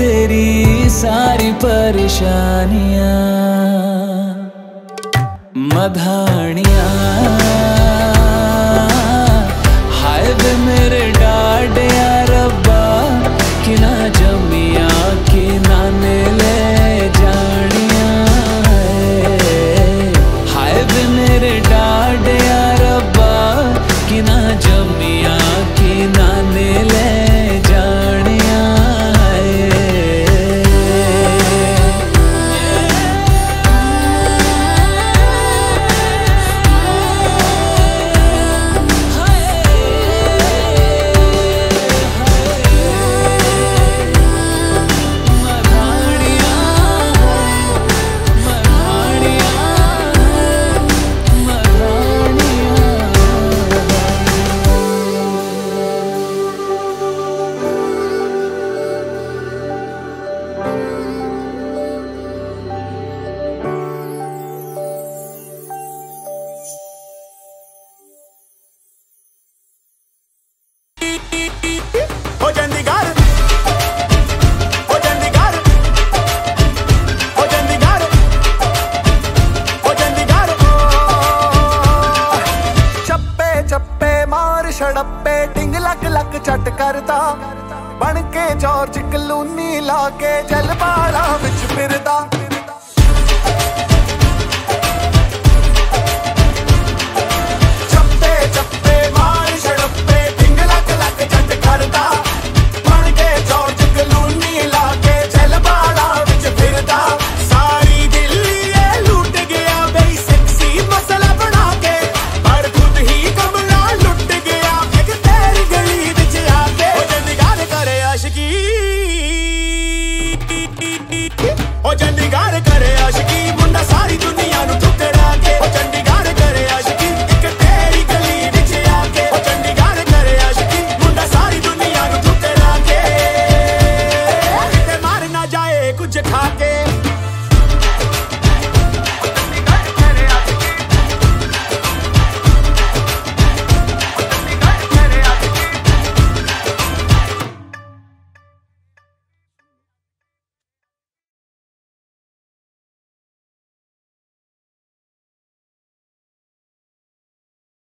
तेरी सारी परेशानियाँ मधानियाँ ਲੱਕ ਕਰਦਾ। ਬਣ ਕੇ ਜਾਰਜ ਕਲੂਨੀ ਲਾ ਕੇ ਜਲ ਵਿੱਚ ਫਿਰਦਾ।